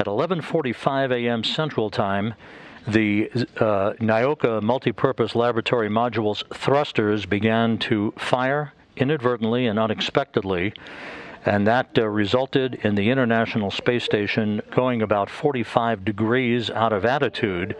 At 11:45 a.m. Central Time, the uh, Nauka multipurpose laboratory module's thrusters began to fire inadvertently and unexpectedly, and that uh, resulted in the International Space Station going about 45 degrees out of attitude.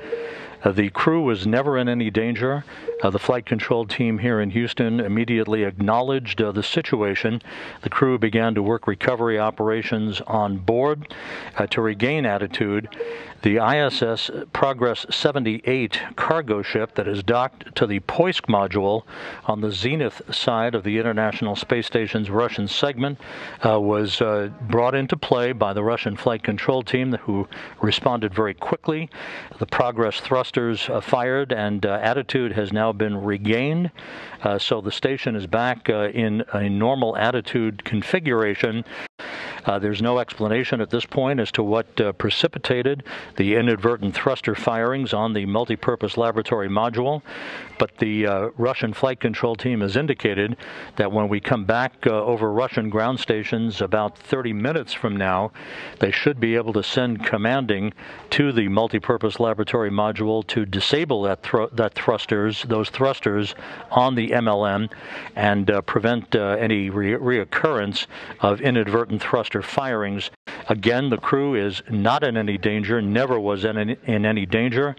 Uh, the crew was never in any danger. Uh, the flight control team here in Houston immediately acknowledged uh, the situation. The crew began to work recovery operations on board uh, to regain attitude. The ISS Progress 78 cargo ship that is docked to the Poisk module on the zenith side of the International Space Station's Russian segment uh, was uh, brought into play by the Russian flight control team, who responded very quickly. The Progress uh, fired, and uh, attitude has now been regained. Uh, so the station is back uh, in a normal attitude configuration. Uh, there's no explanation at this point as to what uh, precipitated the inadvertent thruster firings on the multipurpose laboratory module, but the uh, Russian flight control team has indicated that when we come back uh, over Russian ground stations about 30 minutes from now, they should be able to send commanding to the multipurpose laboratory module to disable that, that thrusters, those thrusters on the MLM, and uh, prevent any re- reoccurrence of inadvertent thrusters firings. Again, the crew is not in any danger, never was in any, in any danger,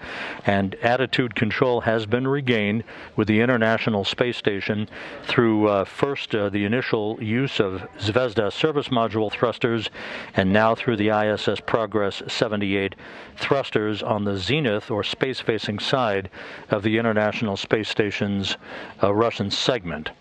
and attitude control has been regained with the International Space Station through uh, first uh, the initial use of Zvezda service module thrusters, and now through the ISS Progress 78 thrusters on the zenith or space facing side of the International Space Station's uh, Russian segment.